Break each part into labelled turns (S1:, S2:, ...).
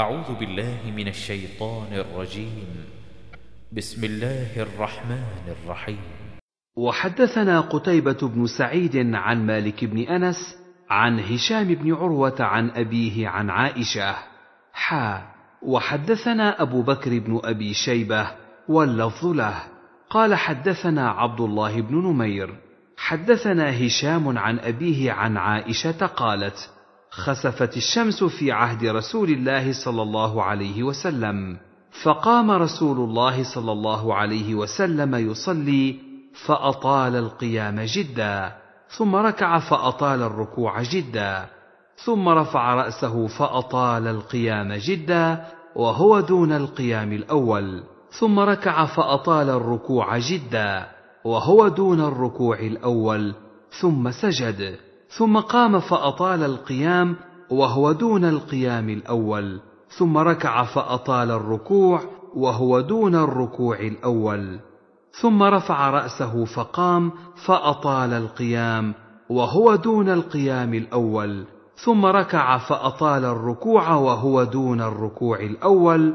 S1: أعوذ بالله من الشيطان الرجيم. بسم الله الرحمن الرحيم.
S2: وحدثنا قتيبة بن سعيد عن مالك بن أنس عن هشام بن عروة عن أبيه عن عائشة. حا وحدثنا أبو بكر بن أبي شيبة واللفظ له. قال حدثنا عبد الله بن نمير. حدثنا هشام عن أبيه عن عائشة قالت خسفت الشمس في عهد رسول الله صلى الله عليه وسلم. فقام رسول الله صلى الله عليه وسلم يصلي فأطال القيام جدا ثم ركع فأطال الركوع جدا ثم رفع رأسه فأطال القيام جدا وهو دون القيام الأول ثم ركع فأطال الركوع جدا وهو دون الركوع الأول ثم سجد. ثم قام فأطال القيام وهو دون القيام الأول ثم ركع فأطال الركوع وهو دون الركوع الأول ثم رفع رأسه فقام فأطال القيام وهو دون القيام الأول ثم ركع فأطال الركوع وهو دون الركوع الأول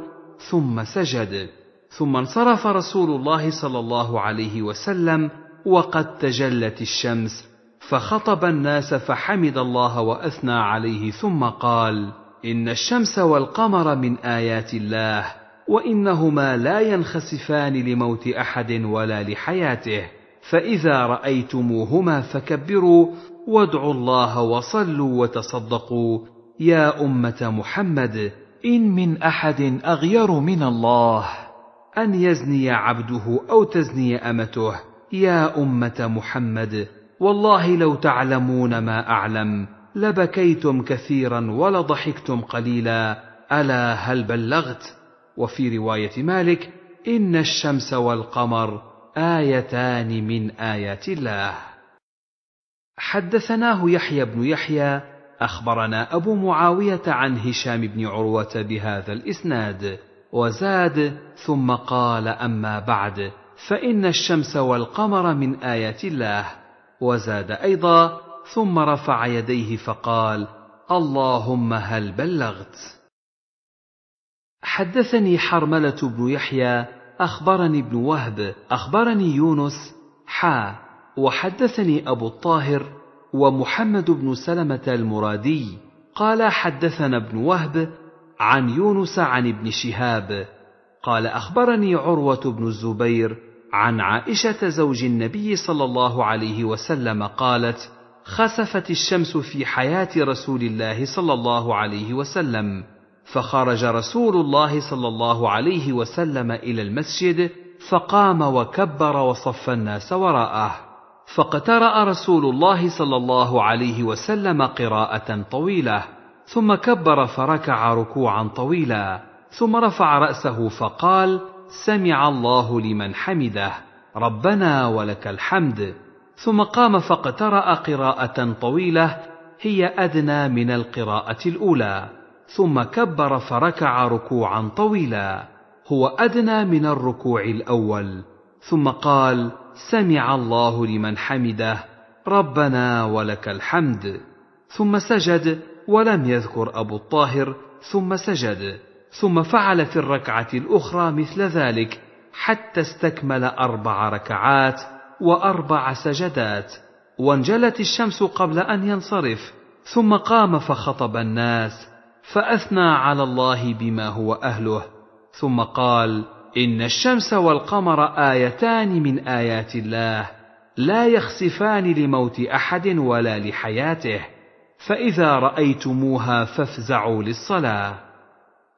S2: ثم سجد. ثم انصرف رسول الله صلى الله عليه وسلم وقد تجلت الشمس فخطب الناس فحمد الله وأثنى عليه ثم قال إن الشمس والقمر من آيات الله وإنهما لا ينخسفان لموت أحد ولا لحياته فإذا رأيتموهما فكبروا وادعوا الله وصلوا وتصدقوا يا أمة محمد إن من أحد أغير من الله. أن يزني عبده أو تزني أمته يا أمة محمد والله لو تعلمون ما أعلم لبكيتم كثيرا ولضحكتم قليلا. ألا هل بلغت؟ وفي رواية مالك إن الشمس والقمر آيتان من آيات الله. حدثناه يحيى بن يحيى أخبرنا أبو معاوية عن هشام بن عروة بهذا الإسناد وزاد ثم قال أما بعد فإن الشمس والقمر من آيات الله. وزاد أيضا ثم رفع يديه فقال اللهم هل بلغت؟ حدثني حرملة بن يحيى أخبرني ابن وهب أخبرني يونس حا وحدثني أبو الطاهر ومحمد بن سلمة المرادي قال حدثنا ابن وهب عن يونس عن ابن شهاب قال أخبرني عروة بن الزبير عن عائشة زوج النبي صلى الله عليه وسلم قالت خسفت الشمس في حياة رسول الله صلى الله عليه وسلم فخرج رسول الله صلى الله عليه وسلم إلى المسجد فقام وكبر وصف الناس وراءه فاقترأ رسول الله صلى الله عليه وسلم قراءة طويلة ثم كبر فركع ركوعا طويلا ثم رفع رأسه فقال سمع الله لمن حمده ربنا ولك الحمد. ثم قام فاقترأ قراءة طويلة هي أدنى من القراءة الأولى. ثم كبر فركع ركوعا طويلا هو أدنى من الركوع الأول. ثم قال سمع الله لمن حمده ربنا ولك الحمد. ثم سجد ولم يذكر أبو الطاهر ثم سجد. ثم فعل في الركعة الأخرى مثل ذلك حتى استكمل أربع ركعات وأربع سجدات وانجلت الشمس قبل أن ينصرف ثم قام فخطب الناس فأثنى على الله بما هو أهله ثم قال إن الشمس والقمر آيتان من آيات الله لا يخسفان لموت أحد ولا لحياته فإذا رأيتموها فافزعوا للصلاة.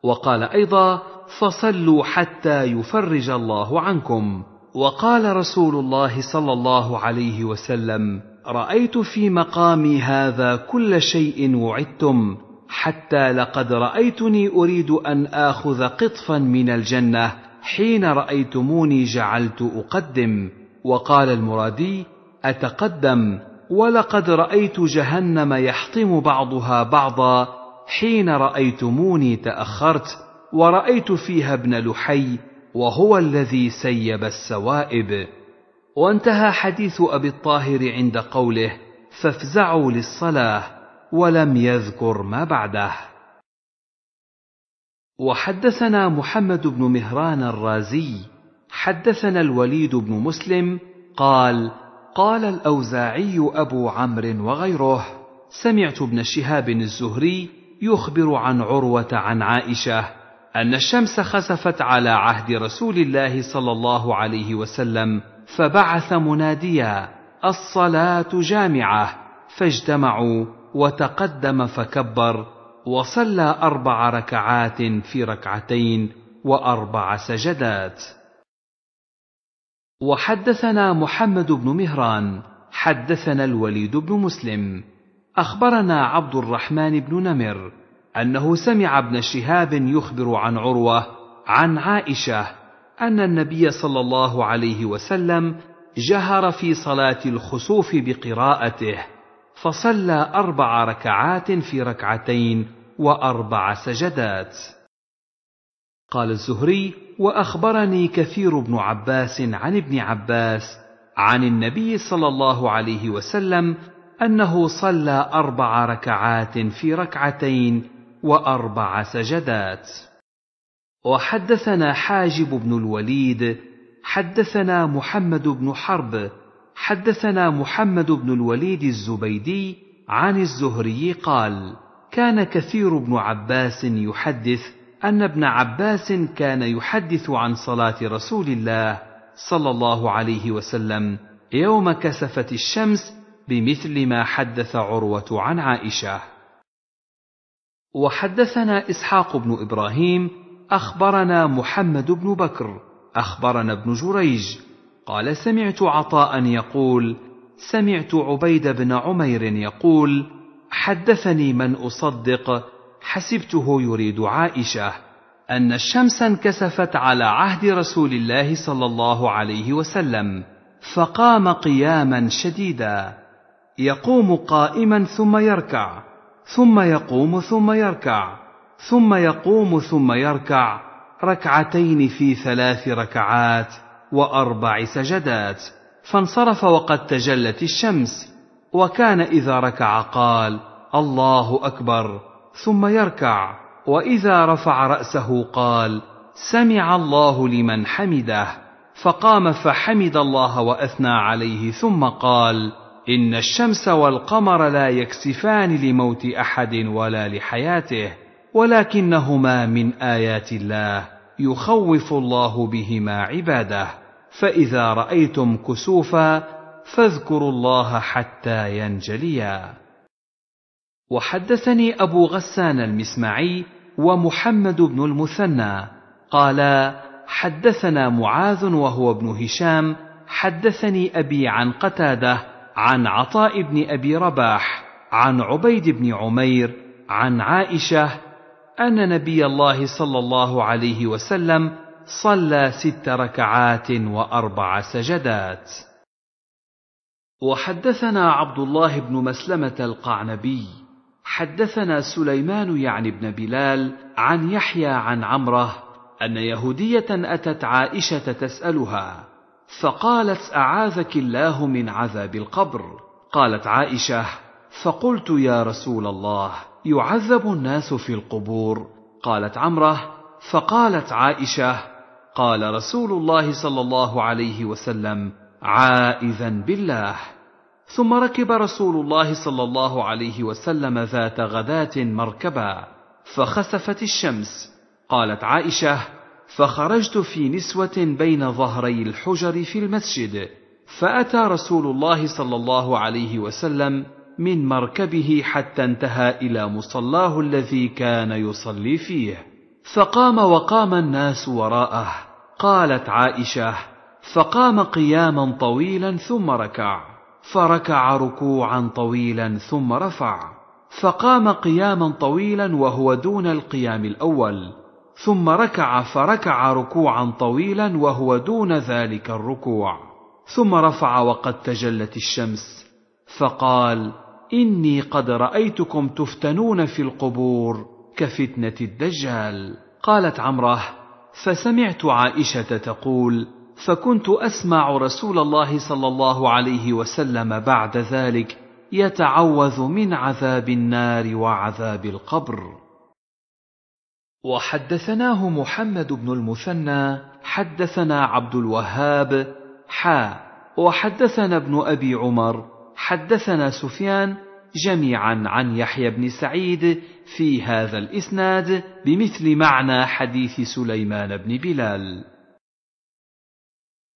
S2: وقال أيضا فصلوا حتى يفرج الله عنكم. وقال رسول الله صلى الله عليه وسلم رأيت في مقامي هذا كل شيء وعدتم حتى لقد رأيتني أريد أن آخذ قطفا من الجنة حين رأيتموني جعلت أقدم. وقال المرادي أتقدم ولقد رأيت جهنم يحطم بعضها بعضا حين رأيتموني تأخرت ورأيت فيها ابن لحي وهو الذي سيب السوائب. وانتهى حديث أبي الطاهر عند قوله فافزعوا للصلاة ولم يذكر ما بعده. وحدثنا محمد بن مهران الرازي حدثنا الوليد بن مسلم قال قال الأوزاعي أبو عمرو وغيره سمعت ابن شهاب الزهري يخبر عن عروة عن عائشة أن الشمس خسفت على عهد رسول الله صلى الله عليه وسلم فبعث مناديا الصلاة جامعة. فاجتمعوا وتقدم فكبر وصلى أربع ركعات في ركعتين وأربع سجدات. وحدثنا محمد بن مهران حدثنا الوليد بن مسلم. أخبرنا عبد الرحمن بن نمر أنه سمع ابن شهاب يخبر عن عروة عن عائشة أن النبي صلى الله عليه وسلم جهر في صلاة الخسوف بقراءته فصلى أربع ركعات في ركعتين وأربع سجدات. قال الزهري وأخبرني كثير بن عباس عن ابن عباس عن النبي صلى الله عليه وسلم أنه صلى أربع ركعات في ركعتين وأربع سجدات. وحدثنا حاجب بن الوليد حدثنا محمد بن حرب حدثنا محمد بن الوليد الزبيدي عن الزهري قال كان كثير بن عباس يحدث أن ابن عباس كان يحدث عن صلاة رسول الله صلى الله عليه وسلم يوم كسفت الشمس بمثل ما حدث عروة عن عائشة. وحدثنا إسحاق بن إبراهيم أخبرنا محمد بن بكر أخبرنا ابن جريج. قال سمعت عطاء يقول سمعت عبيد بن عمير يقول حدثني من أصدق حسبته يريد عائشة. أن الشمس انكسفت على عهد رسول الله صلى الله عليه وسلم فقام قياما شديدا. يقوم قائما ثم يركع ثم يقوم ثم يركع ثم يقوم ثم يركع ركعتين في ثلاث ركعات وأربع سجدات. فانصرف وقد تجلت الشمس وكان إذا ركع قال الله أكبر. ثم يركع وإذا رفع رأسه قال سمع الله لمن حمده. فقام فحمد الله وأثنى عليه ثم قال إن الشمس والقمر لا يكسفان لموت أحد ولا لحياته ولكنهما من آيات الله يخوف الله بهما عباده. فإذا رأيتم كسوفا فاذكروا الله حتى ينجليا. وحدثني أبو غسان المسمعي ومحمد بن المثنى قالا حدثنا معاذ وهو ابن هشام حدثني أبي عن قتادة عن عطاء بن أبي رباح عن عبيد بن عمير عن عائشة أن نبي الله صلى الله عليه وسلم صلى ست ركعات وأربع سجدات. وحدثنا عبد الله بن مسلمة القعنبي حدثنا سليمان يعني بن بلال عن يحيى عن عمرة أن يهودية أتت عائشة تسألها فقالت أعاذك الله من عذاب القبر. قالت عائشة فقلت يا رسول الله يعذب الناس في القبور. قالت عمرة فقالت عائشة قال رسول الله صلى الله عليه وسلم عائذا بالله. ثم ركب رسول الله صلى الله عليه وسلم ذات غداه مركبا فخسفت الشمس. قالت عائشة فخرجت في نسوة بين ظهري الحجر في المسجد فأتى رسول الله صلى الله عليه وسلم من مركبه حتى انتهى إلى مصلاه الذي كان يصلي فيه. فقام وقام الناس وراءه قالت عائشة فقام قياما طويلا ثم ركع. فركع ركوعا طويلا ثم رفع. فقام قياما طويلا وهو دون القيام الأول. ثم ركع فركع ركوعا طويلا وهو دون ذلك الركوع. ثم رفع وقد تجلت الشمس. فقال إني قد رأيتكم تفتنون في القبور كفتنة الدجال. قالت عمره فسمعت عائشة تقول فكنت أسمع رسول الله صلى الله عليه وسلم بعد ذلك يتعوذ من عذاب النار وعذاب القبر. وحدثناه محمد بن المثنى حدثنا عبد الوهاب حا وحدثنا ابن أبي عمر حدثنا سفيان جميعا عن يحيى بن سعيد في هذا الإسناد بمثل معنى حديث سليمان بن بلال.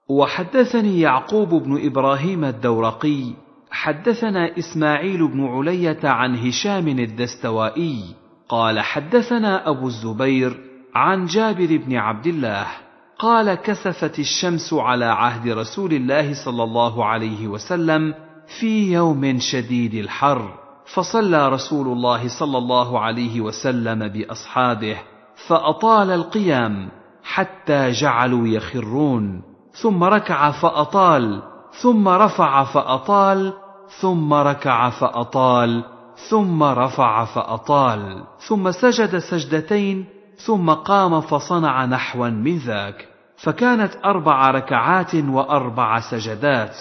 S2: وحدثني يعقوب بن إبراهيم الدورقي حدثنا إسماعيل بن علية عن هشام الدستوائي قال حدثنا أبو الزبير عن جابر بن عبد الله قال كسفت الشمس على عهد رسول الله صلى الله عليه وسلم في يوم شديد الحر فصلى رسول الله صلى الله عليه وسلم بأصحابه فأطال القيام حتى جعلوا يخرون ثم ركع فأطال ثم رفع فأطال ثم ركع فأطال ثم رفع فأطال ثم سجد سجدتين ثم قام فصنع نحوا من ذاك. فكانت أربع ركعات وأربع سجدات.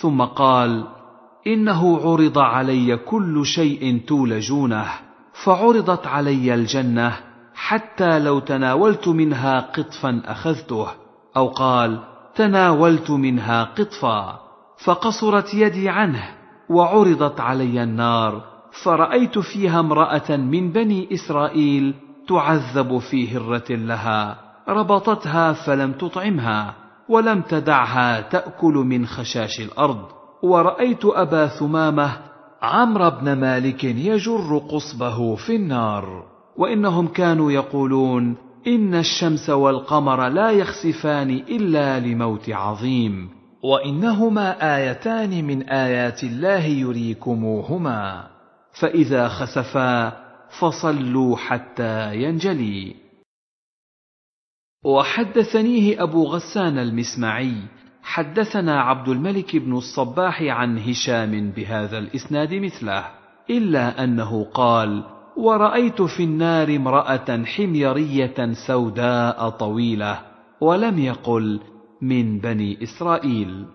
S2: ثم قال إنه عرض علي كل شيء تولجونه فعرضت علي الجنة حتى لو تناولت منها قطفا أخذته أو قال تناولت منها قطفا فقصرت يدي عنه وعرضت علي النار. فرأيت فيها امرأة من بني إسرائيل تعذب في هرة لها. ربطتها فلم تطعمها ولم تدعها تأكل من خشاش الأرض. ورأيت أبا ثمامة عمرو بن مالك يجر قصبه في النار. وإنهم كانوا يقولون إن الشمس والقمر لا يخسفان إلا لموت عظيم. وإنهما آيتان من آيات الله يريكموهما. فإذا خسفا فصلوا حتى ينجلي. وحدثنيه أبو غسان المسمعي حدثنا عبد الملك بن الصباح عن هشام بهذا الإسناد مثله إلا أنه قال ورأيت في النار امرأة حميرية سوداء طويلة ولم يقل من بني إسرائيل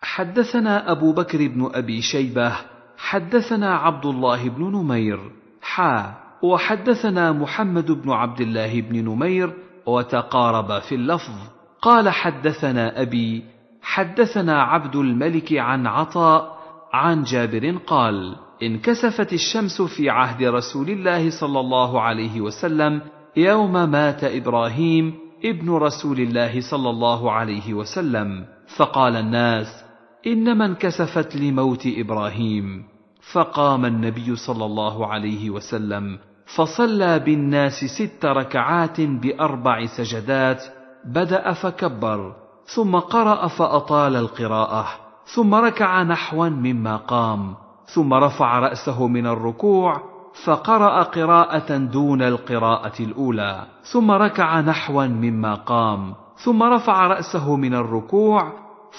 S2: حدثنا أبو بكر بن أبي شيبة حدثنا عبد الله بن نمير. حا وحدثنا محمد بن عبد الله بن نمير وتقارب في اللفظ. قال حدثنا أبي حدثنا عبد الملك عن عطاء عن جابر قال انكسفت الشمس في عهد رسول الله صلى الله عليه وسلم يوم مات إبراهيم ابن رسول الله صلى الله عليه وسلم. فقال الناس إنما انكسفت لموت إبراهيم. فقام النبي صلى الله عليه وسلم فصلى بالناس ست ركعات بأربع سجدات بدأ فكبر ثم قرأ فأطال القراءة ثم ركع نحوا مما قام ثم رفع رأسه من الركوع فقرأ قراءة دون القراءة الأولى ثم ركع نحوا مما قام ثم رفع رأسه من الركوع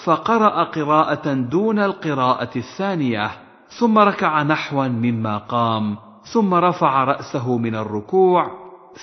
S2: فقرأ قراءة دون القراءة الثانية ثم ركع نحوا مما قام ثم رفع رأسه من الركوع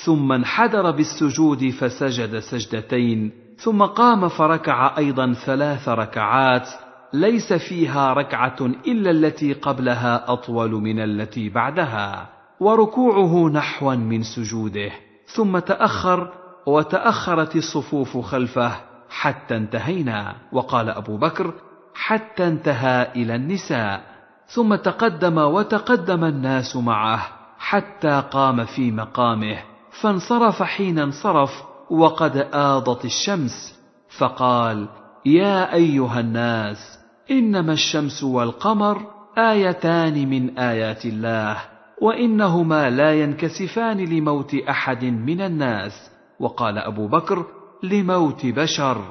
S2: ثم انحدر بالسجود فسجد سجدتين ثم قام فركع أيضا ثلاث ركعات ليس فيها ركعة إلا التي قبلها أطول من التي بعدها وركوعه نحوا من سجوده ثم تأخر وتأخرت الصفوف خلفه حتى انتهينا وقال أبو بكر حتى انتهى إلى النساء. ثم تقدم وتقدم الناس معه حتى قام في مقامه فانصرف حين انصرف وقد آضت الشمس فقال يا أيها الناس إنما الشمس والقمر آيتان من آيات الله وإنهما لا ينكسفان لموت أحد من الناس. وقال أبو بكر لموت بشر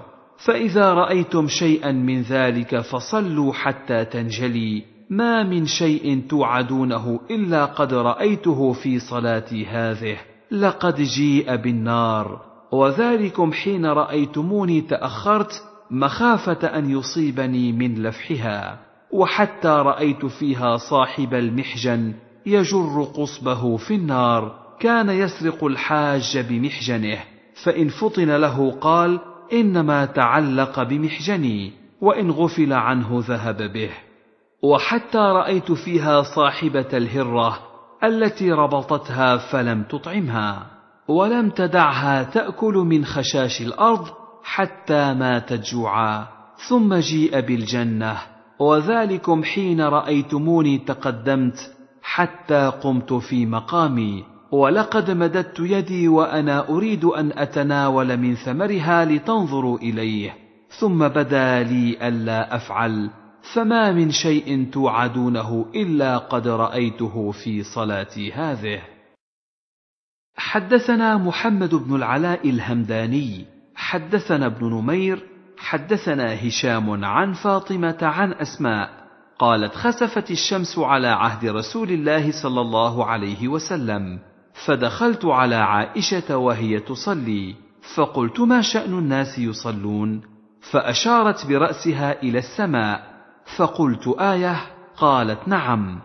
S2: فإذا رأيتم شيئا من ذلك فصلوا حتى تنجلي. ما من شيء توعدونه إلا قد رأيته في صلاتي هذه. لقد جيء بالنار. وذلكم حين رأيتموني تأخرت مخافة أن يصيبني من لفحها. وحتى رأيت فيها صاحب المحجن يجر قصبه في النار. كان يسرق الحاج بمحجنه. فإن فطن له قال إنما تعلق بمحجني وإن غفل عنه ذهب به. وحتى رأيت فيها صاحبة الهرة التي ربطتها فلم تطعمها ولم تدعها تأكل من خشاش الأرض حتى ماتت جوعا ثم جيء بالجنة وذلكم حين رأيتموني تقدمت حتى قمت في مقامي ولقد مددت يدي وأنا أريد أن أتناول من ثمرها لتنظروا إليه ثم بدا لي ألا أفعل. فما من شيء توعدونه إلا قد رأيته في صلاتي هذه. حدثنا محمد بن العلاء الهمداني حدثنا ابن نمير حدثنا هشام عن فاطمة عن أسماء قالت خسفت الشمس على عهد رسول الله صلى الله عليه وسلم فدخلت على عائشة وهي تصلي فقلت ما شأن الناس يصلون؟ فأشارت برأسها إلى السماء فقلت آية قالت نعم.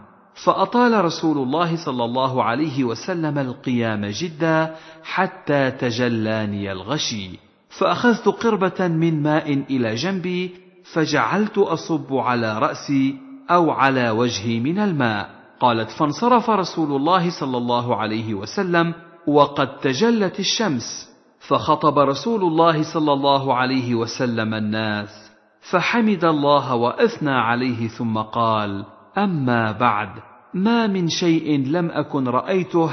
S2: فأطال رسول الله صلى الله عليه وسلم القيام جدا حتى تجلاني الغشي. فأخذت قربة من ماء إلى جنبي فجعلت أصب على رأسي أو على وجهي من الماء. قالت فانصرف رسول الله صلى الله عليه وسلم وقد تجلت الشمس. فخطب رسول الله صلى الله عليه وسلم الناس. فحمد الله وأثنى عليه ثم قال أما بعد ما من شيء لم أكن رأيته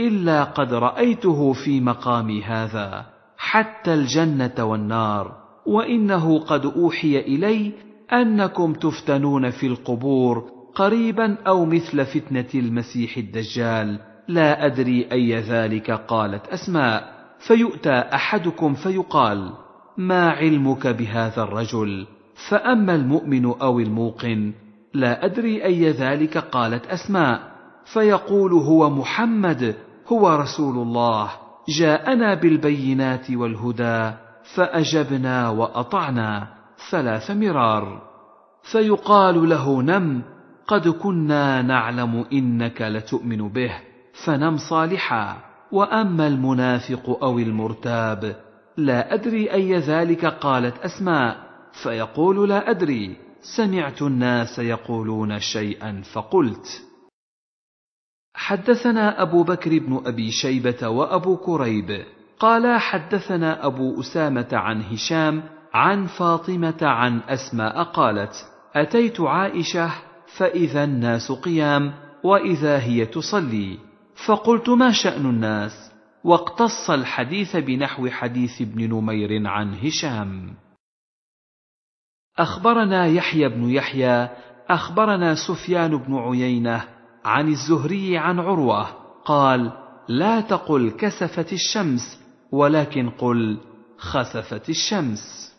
S2: إلا قد رأيته في مقامي هذا حتى الجنة والنار وإنه قد أوحي إلي أنكم تفتنون في القبور قريبا أو مثل فتنة المسيح الدجال لا أدري أي ذلك قالت أسماء فيؤتى أحدكم فيقال ما علمك بهذا الرجل؟ فأما المؤمن أو الموقن لا أدري أي ذلك قالت أسماء فيقول هو محمد هو رسول الله جاءنا بالبينات والهدى فأجبنا وأطعنا ثلاث مرار. فيقال له نم قد كنا نعلم إنك لتؤمن به فنم صالحا. وأما المنافق أو المرتاب لا أدري أي ذلك قالت أسماء فيقول لا أدري. سمعت الناس يقولون شيئا فقلت. حدثنا أبو بكر بن أبي شيبة وأبو كريب. قال حدثنا أبو أسامة عن هشام عن فاطمة عن أسماء قالت أتيت عائشة فإذا الناس قيام وإذا هي تصلي. فقلت ما شأن الناس؟ واقتص الحديث بنحو حديث ابن نمير عن هشام. أخبرنا يحيى بن يحيى أخبرنا سفيان بن عيينة عن الزهري عن عروة قال لا تقل كسفت الشمس ولكن قل خسفت الشمس.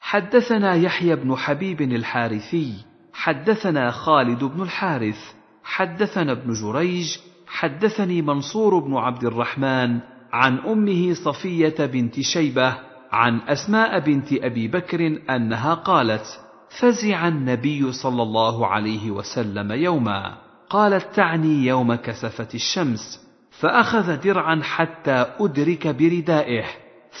S2: حدثنا يحيى بن حبيب الحارثي حدثنا خالد بن الحارث حدثنا ابن جريج حدثني منصور بن عبد الرحمن عن أمه صفية بنت شيبة عن أسماء بنت أبي بكر أنها قالت فزع النبي صلى الله عليه وسلم يوما قالت تعني يوم كسفت الشمس فأخذ درعا حتى أدرك بردائه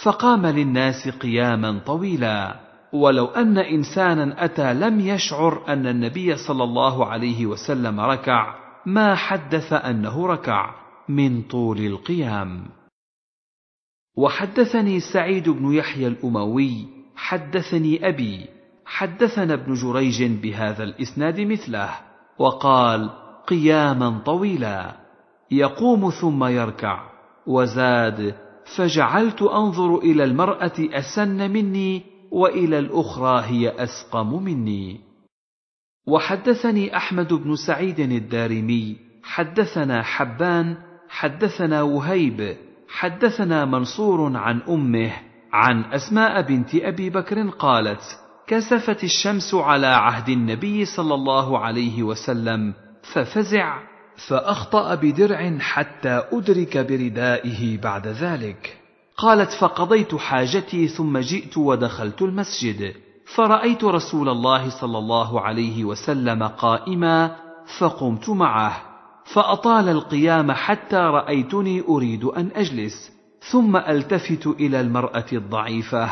S2: فقام للناس قياما طويلا. ولو أن إنسانا أتى لم يشعر أن النبي صلى الله عليه وسلم ركع ما حدث أنه ركع من طول القيام. وحدثني سعيد بن يحيى الأموي حدثني أبي حدثنا ابن جريج بهذا الإسناد مثله وقال قياما طويلا يقوم ثم يركع وزاد فجعلت أنظر إلى المرأة أسن مني وإلى الأخرى هي أسقم مني. وحدثني أحمد بن سعيد الدارمي حدثنا حبان حدثنا وهيب حدثنا منصور عن أمه عن أسماء بنت أبي بكر قالت كسفت الشمس على عهد النبي صلى الله عليه وسلم ففزع فأخطأ بدرع حتى أدرك بردائه بعد ذلك. قالت فقضيت حاجتي ثم جئت ودخلت المسجد فرأيت رسول الله صلى الله عليه وسلم قائما فقمت معه. فأطال القيام حتى رأيتني أريد أن أجلس ثم ألتفت إلى المرأة الضعيفة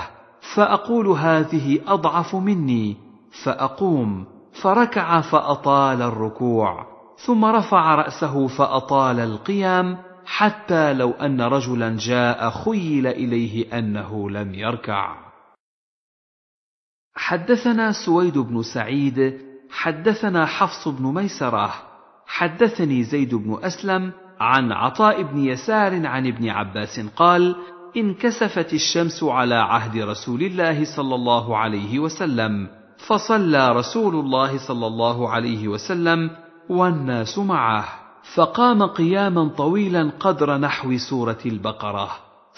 S2: فأقول هذه أضعف مني فأقوم فركع فأطال الركوع ثم رفع رأسه فأطال القيام حتى لو أن رجلا جاء خيل إليه أنه لم يركع. حدثنا سويد بن سعيد حدثنا حفص بن ميسرة حدثني زيد بن أسلم عن عطاء بن يسار عن ابن عباس قال انكسفت الشمس على عهد رسول الله صلى الله عليه وسلم فصلى رسول الله صلى الله عليه وسلم والناس معه فقام قياما طويلا قدر نحو سورة البقرة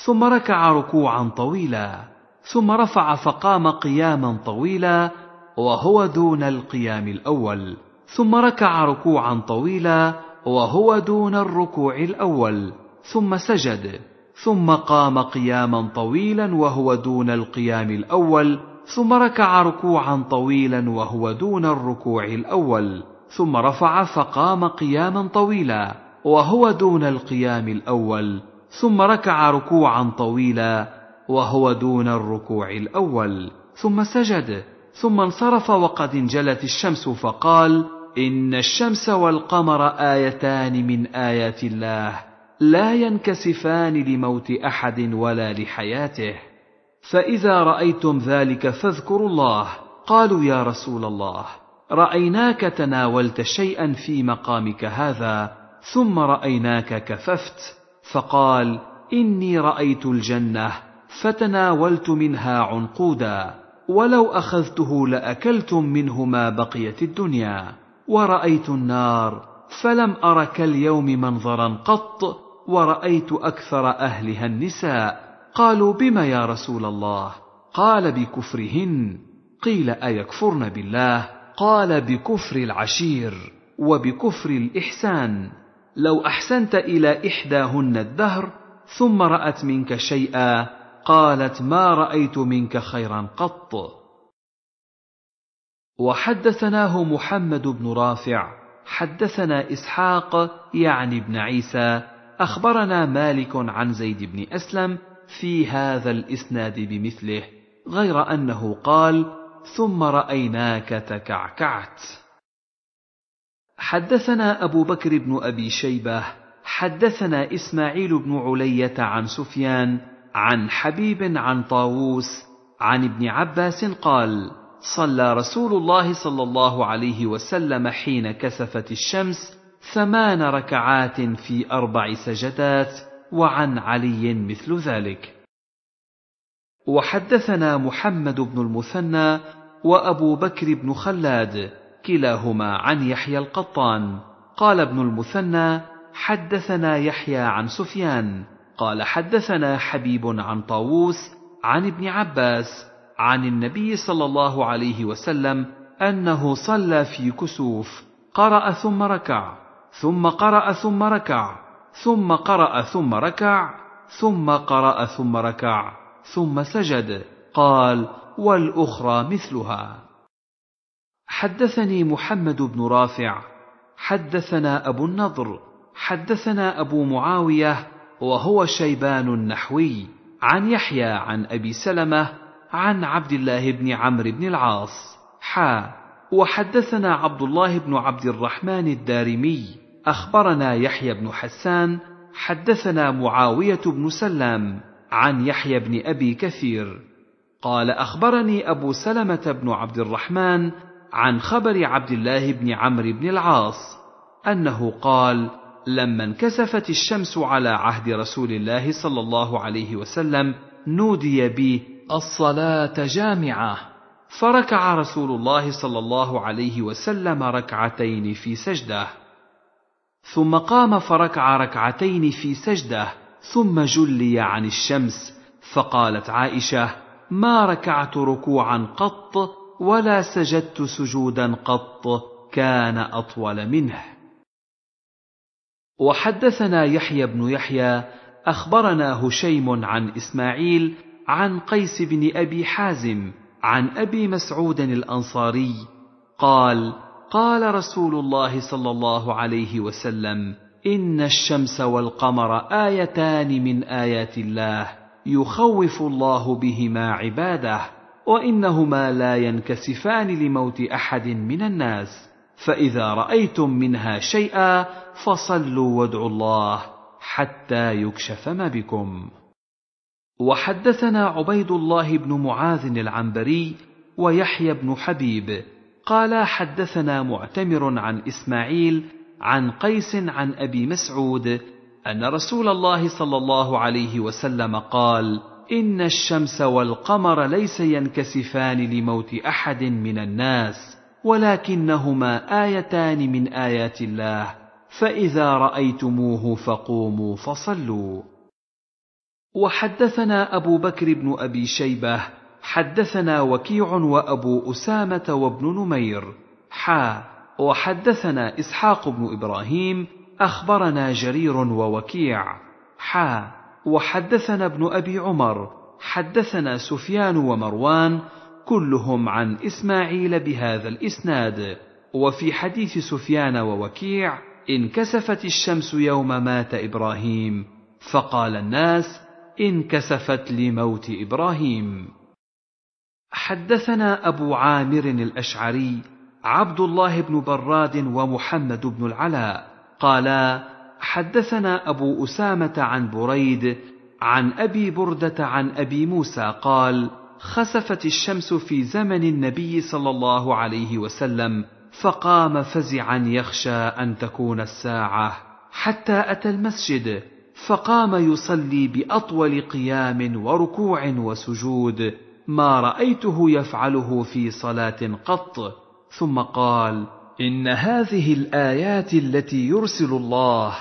S2: ثم ركع ركوعا طويلا ثم رفع فقام قياما طويلا وهو دون القيام الأول. ثم ركع ركوعا طويلا وهو دون الركوع الأول ثم سجد ثم قام قياما طويلا وهو دون القيام الأول ثم ركع ركوعا طويلا وهو دون الركوع الأول ثم رفع فقام قياما طويلا وهو دون القيام الأول ثم ركع ركوعا طويلا وهو دون الركوع الأول ثم سجد ثم انصرف وقد انجلت الشمس فقال إن الشمس والقمر آيتان من آيات الله لا ينكسفان لموت أحد ولا لحياته. فإذا رأيتم ذلك فاذكروا الله قالوا يا رسول الله رأيناك تناولت شيئا في مقامك هذا ثم رأيناك كففت. فقال إني رأيت الجنة فتناولت منها عنقودا ولو أخذته لأكلتم منه ما بقيت الدنيا. ورأيت النار فلم أر كاليوم منظرا قط ورأيت أكثر أهلها النساء. قالوا بم يا رسول الله؟ قال بكفرهن. قيل أيكفرن بالله؟ قال بكفر العشير وبكفر الإحسان. لو أحسنت إلى إحداهن الدهر ثم رأت منك شيئا قالت ما رأيت منك خيرا قط. وحدثناه محمد بن رافع حدثنا إسحاق يعني ابن عيسى أخبرنا مالك عن زيد بن أسلم في هذا الإسناد بمثله غير أنه قال ثم رأيناك تكعكعت حدثنا أبو بكر بن أبي شيبة حدثنا إسماعيل بن علية عن سفيان عن حبيب عن طاووس عن ابن عباس قال صلى رسول الله صلى الله عليه وسلم حين كسفت الشمس ثمان ركعات في أربع سجدات وعن علي مثل ذلك. وحدثنا محمد بن المثنى وأبو بكر بن خلاد كلاهما عن يحيى القطان. قال ابن المثنى حدثنا يحيى عن سفيان قال حدثنا حبيب عن طاووس عن ابن عباس عن النبي صلى الله عليه وسلم أنه صلى في كسوف قرأ ثم ركع ثم قرأ ثم ركع ثم قرأ ثم ركع ثم قرأ ثم ركع ثم سجد قال والأخرى مثلها. حدثني محمد بن رافع حدثنا أبو النضر حدثنا أبو معاوية وهو شيبان النحوي عن يحيى عن أبي سلمة عن عبد الله بن عمرو بن العاص. حا وحدثنا عبد الله بن عبد الرحمن الدارمي. أخبرنا يحيى بن حسان. حدثنا معاوية بن سلام عن يحيى بن أبي كثير. قال أخبرني أبو سلمة بن عبد الرحمن عن خبر عبد الله بن عمرو بن العاص. أنه قال لما انكسفت الشمس على عهد رسول الله صلى الله عليه وسلم نودي بي الصلاة جامعة. فركع رسول الله صلى الله عليه وسلم ركعتين في سجدة. ثم قام فركع ركعتين في سجدة. ثم جلي عن الشمس. فقالت عائشة ما ركعت ركوعا قط ولا سجدت سجودا قط. كان أطول منه. وحدثنا يحيى بن يحيى أخبرنا هشيم عن إسماعيل عن قيس بن أبي حازم عن أبي مسعود الأنصاري قال قال رسول الله صلى الله عليه وسلم إن الشمس والقمر آيتان من آيات الله يخوف الله بهما عباده وإنهما لا ينكسفان لموت أحد من الناس فإذا رأيتم منها شيئا فصلوا وادعوا الله حتى يكشف ما بكم. وحدثنا عبيد الله بن معاذ العنبري ويحيى بن حبيب قال حدثنا معتمر عن إسماعيل عن قيس عن أبي مسعود أن رسول الله صلى الله عليه وسلم قال إن الشمس والقمر ليس ينكسفان لموت أحد من الناس ولكنهما آيتان من آيات الله فإذا رأيتموه فقوموا فصلوا. وحدثنا أبو بكر بن أبي شيبة حدثنا وكيع وأبو أسامة وابن نمير. حا وحدثنا إسحاق بن إبراهيم أخبرنا جرير ووكيع. حا وحدثنا ابن أبي عمر حدثنا سفيان ومروان كلهم عن إسماعيل بهذا الإسناد. وفي حديث سفيان ووكيع انكسفت الشمس يوم مات إبراهيم فقال الناس انكسفت لموت إبراهيم. حدثنا أبو عامر الأشعري عبد الله بن براد ومحمد بن العلاء قالا حدثنا أبو أسامة عن بريد عن أبي بردة عن أبي موسى قال خسفت الشمس في زمن النبي صلى الله عليه وسلم فقام فزعا يخشى أن تكون الساعة حتى أتى المسجد. فقام يصلي بأطول قيام وركوع وسجود ما رأيته يفعله في صلاة قط ثم قال إن هذه الآيات التي يرسل الله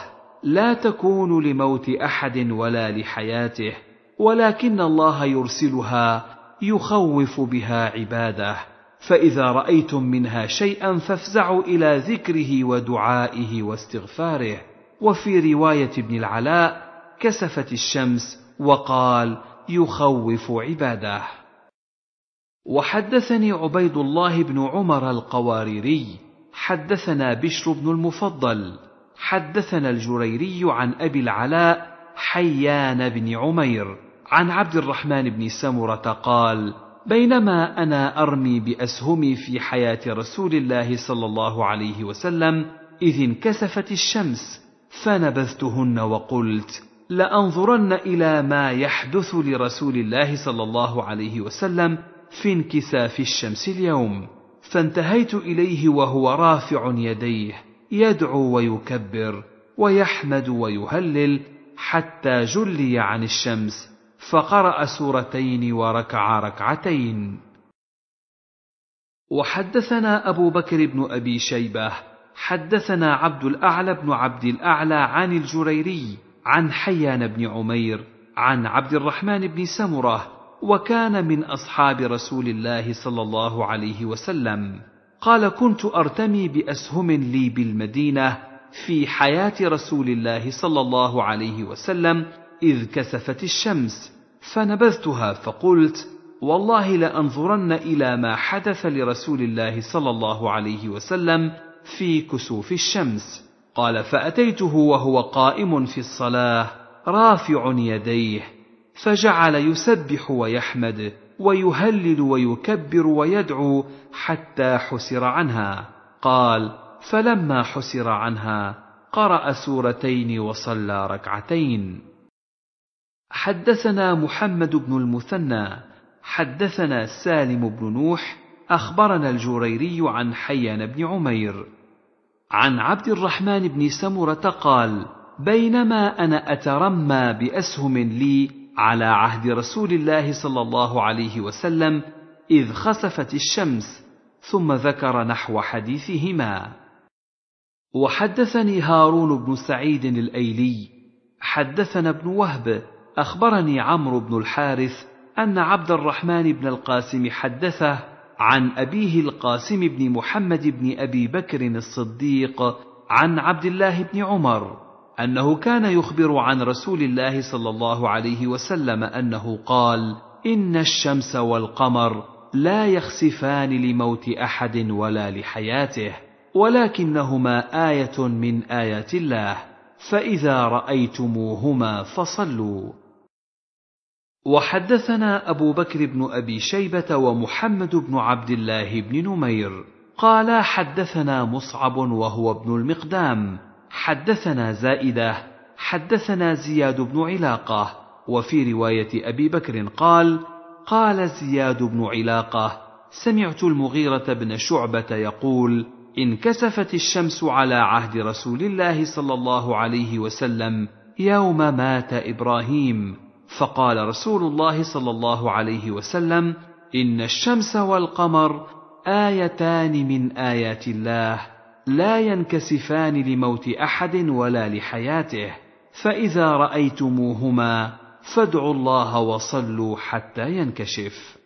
S2: لا تكون لموت أحد ولا لحياته ولكن الله يرسلها يخوف بها عباده. فإذا رأيتم منها شيئا فافزعوا إلى ذكره ودعائه واستغفاره. وفي رواية ابن العلاء كسفت الشمس وقال يخوف عباده. وحدثني عبيد الله بن عمر القواريري حدثنا بشر بن المفضل حدثنا الجريري عن أبي العلاء حيان بن عمير عن عبد الرحمن بن سمرة قال بينما أنا أرمي بأسهمي في حياة رسول الله صلى الله عليه وسلم إذ انكسفت الشمس فنبذتهن وقلت لأنظرن إلى ما يحدث لرسول الله صلى الله عليه وسلم في انكساف الشمس اليوم. فانتهيت إليه وهو رافع يديه يدعو ويكبر ويحمد ويهلل حتى جلي عن الشمس فقرأ سورتين وركع ركعتين. وحدثنا أبو بكر بن أبي شيبة حدثنا عبد الأعلى بن عبد الأعلى عن الجريري عن حيان بن عمير عن عبد الرحمن بن سمرة وكان من أصحاب رسول الله صلى الله عليه وسلم. قال كنت أرتمي بأسهم لي بالمدينة في حياة رسول الله صلى الله عليه وسلم إذ كسفت الشمس فنبذتها فقلت والله لأنظرن إلى ما حدث لرسول الله صلى الله عليه وسلم في كسوف الشمس. قال فأتيته وهو قائم في الصلاة رافع يديه فجعل يسبح ويحمد ويهلل ويكبر ويدعو حتى حسر عنها. قال فلما حسر عنها قرأ سورتين وصلى ركعتين. حدثنا محمد بن المثنى حدثنا سالم بن نوح أخبرنا الجريري عن حيان بن عمير. عن عبد الرحمن بن سمرة قال بينما أنا أترمى بأسهم لي على عهد رسول الله صلى الله عليه وسلم إذ خسفت الشمس ثم ذكر نحو حديثهما. وحدثني هارون بن سعيد الأيلي حدثنا ابن وهب أخبرني عمرو بن الحارث أن عبد الرحمن بن القاسم حدثه عن أبيه القاسم بن محمد بن أبي بكر الصديق عن عبد الله بن عمر أنه كان يخبر عن رسول الله صلى الله عليه وسلم أنه قال إن الشمس والقمر لا يخسفان لموت أحد ولا لحياته ولكنهما آية من آيات الله فإذا رأيتموهما فصلوا. وحدثنا أبو بكر بن أبي شيبة ومحمد بن عبد الله بن نمير. قالا حدثنا مصعب وهو ابن المقدام. حدثنا زائدة. حدثنا زياد بن علاقة. وفي رواية أبي بكر قال قال زياد بن علاقة سمعت المغيرة بن شعبة يقول انكسفت الشمس على عهد رسول الله صلى الله عليه وسلم يوم مات إبراهيم. فقال رسول الله صلى الله عليه وسلم إن الشمس والقمر آيتان من آيات الله لا ينكسفان لموت أحد ولا لحياته فإذا رأيتموهما فادعوا الله وصلوا حتى ينكشف.